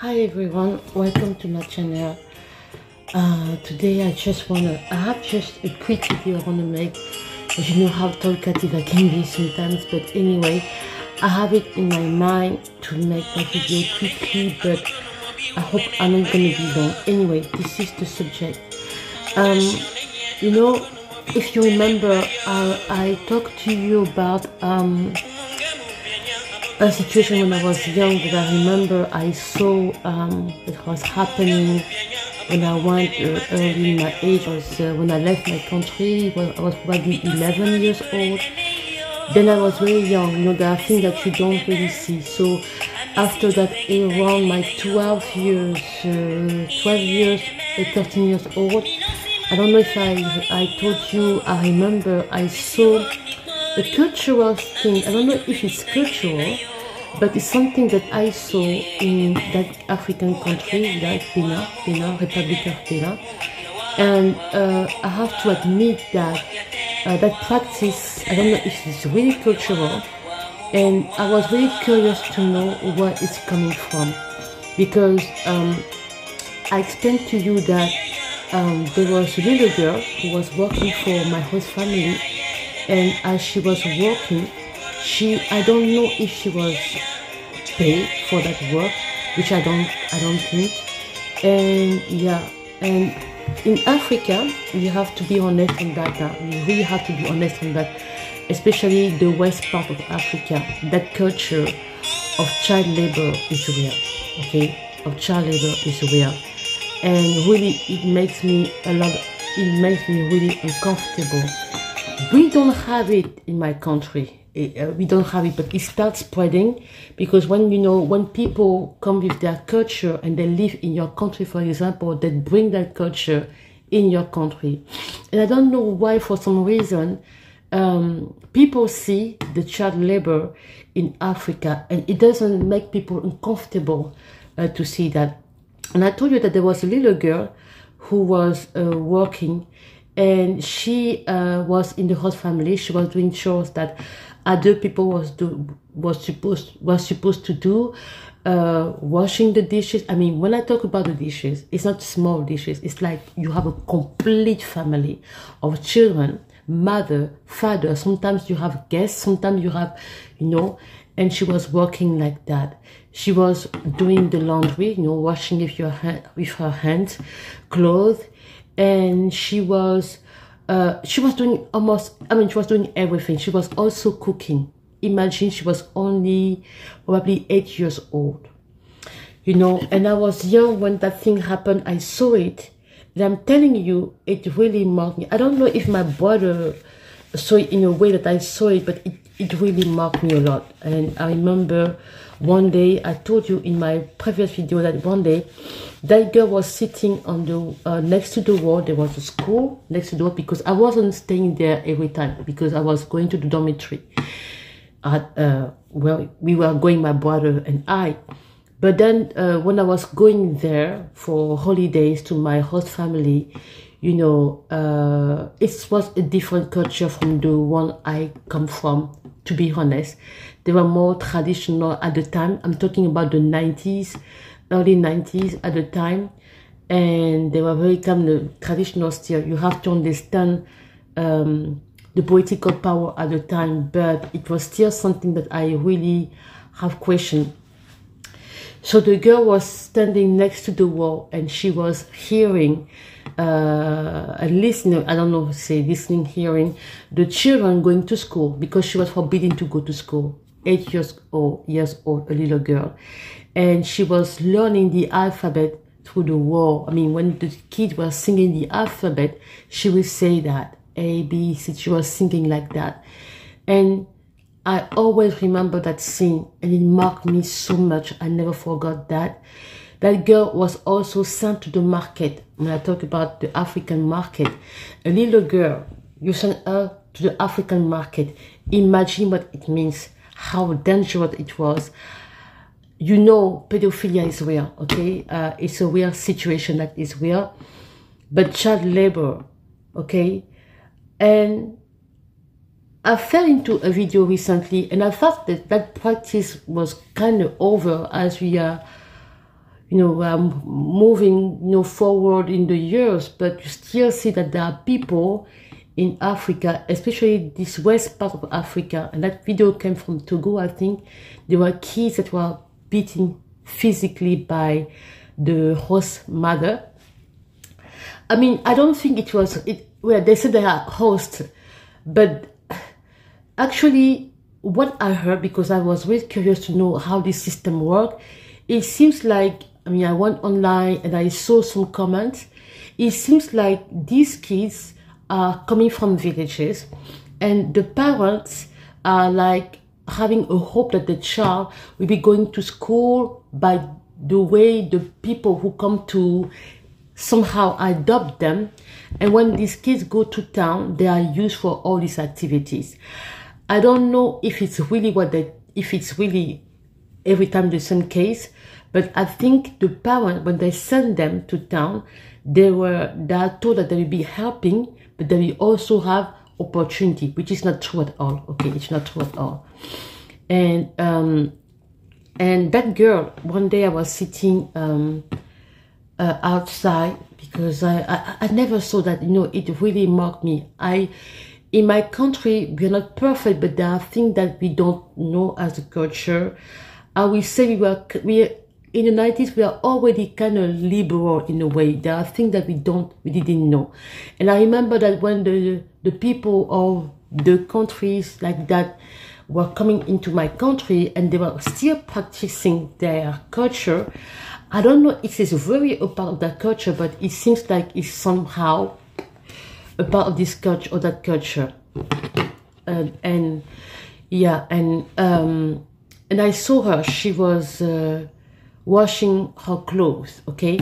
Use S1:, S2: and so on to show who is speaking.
S1: Hi everyone, welcome to my channel. Uh, today I just wanna, I have just a quick video I wanna make. You know how talkative I can be sometimes, but anyway, I have it in my mind to make that video quickly, but I hope I'm not gonna be long. Anyway, this is the subject. Um, you know, if you remember, I, I talked to you about um, a situation when I was young that I remember I saw um, it was happening when I went uh, early in my age was uh, when I left my country well, I was probably 11 years old. Then I was very young you know there are things that you don't really see. So after that around my 12 years uh, 12 years uh, 13 years old I don't know if I, I told you I remember I saw the cultural thing, I don't know if it's cultural, but it's something that I saw in that African country, like Benin, Benin, Republic of Benin. And uh, I have to admit that uh, that practice, I don't know if it's really cultural, and I was very curious to know where it's coming from. Because um, I explained to you that um, there was a little girl who was working for my host family and as she was working she i don't know if she was paid for that work which i don't i don't think. And yeah and in africa you have to be honest on that uh, you really have to be honest on that especially the west part of africa that culture of child labor is real okay? Of child labor is real. And really it makes me a lot it makes me really uncomfortable we don't have it in my country. Uh, we don't have it but it starts spreading because when you know when people come with their culture and they live in your country for example they bring that culture in your country. And i don't know why for some reason um, people see the child labor in africa and it doesn't make people uncomfortable uh, to see that. And i told you that there was a little girl who was uh, working and she uh, was in the host family. She was doing chores that other people was do was supposed was supposed to do, uh, washing the dishes. I mean, when I talk about the dishes, it's not small dishes. It's like you have a complete family of children, mother, father. Sometimes you have guests. Sometimes you have, you know. And she was working like that. She was doing the laundry, you know, washing with your hand, with her hands, clothes and she was uh, she was doing almost i mean she was doing everything. She was also cooking. Imagine she was only probably eight years old. You know and i was young when that thing happened. I saw it. And i'm telling you it really marked me. I don't know if my brother saw it in a way that i saw it but it, it really marked me a lot. And i remember one day i told you in my previous video that one day that girl was sitting on the uh, next to the wall. There was a school next to the wall because i wasn't staying there every time because i was going to the dormitory. At uh well we were going my brother and i. But then uh, when i was going there for holidays to my host family you know uh it was a different culture from the one i come from to be honest they were more traditional at the time. I'm talking about the 90s early 90s at the time. And they were very kind of traditional still you have to understand um, the political power at the time but it was still something that i really have questioned. So the girl was standing next to the wall and she was hearing uh, and listening, I don't know, say listening, hearing the children going to school because she was forbidden to go to school. Eight years old, years old, a little girl and she was learning the alphabet through the wall. I mean, when the kid was singing the alphabet, she would say that A, B, C. She was singing like that. And I always remember that scene and it marked me so much. I never forgot that. That girl was also sent to the market. When I talk about the African market, a little girl, you send her to the African market. Imagine what it means, how dangerous it was, you know pedophilia is real, okay? Uh, it's a real situation that is real. But child labor, okay? And I fell into a video recently and I thought that that practice was kind of over as we are, you know, um, moving, you know, forward in the years, but you still see that there are people in Africa, especially this west part of Africa, and that video came from Togo, I think. There were kids that were beaten physically by the host mother. I mean, I don't think it was, it, well, they said they are hosts, but actually what I heard, because I was really curious to know how this system worked, it seems like I mean, I went online and I saw some comments. It seems like these kids are coming from villages and the parents are like having a hope that the child will be going to school by the way the people who come to somehow adopt them. And when these kids go to town, they are used for all these activities. I don't know if it's really what they, if it's really every time the same case, but I think the parents, when they send them to town, they were they are told that they will be helping, but they will also have opportunity, which is not true at all. Okay, it's not true at all. And um, and that girl, one day I was sitting um, uh, outside because I, I I never saw that. You know, it really marked me. I in my country we're not perfect, but there are things that we don't know as a culture. I will say we were we in the 90s we are already kind of liberal in a way. There are things that we don't we didn't know. And i remember that when the the people of the countries like that were coming into my country and they were still practicing their culture i don't know if it's very a part of that culture but it seems like it's somehow a part of this culture or that culture. And, and yeah and um and i saw her. She was uh, washing her clothes, okay?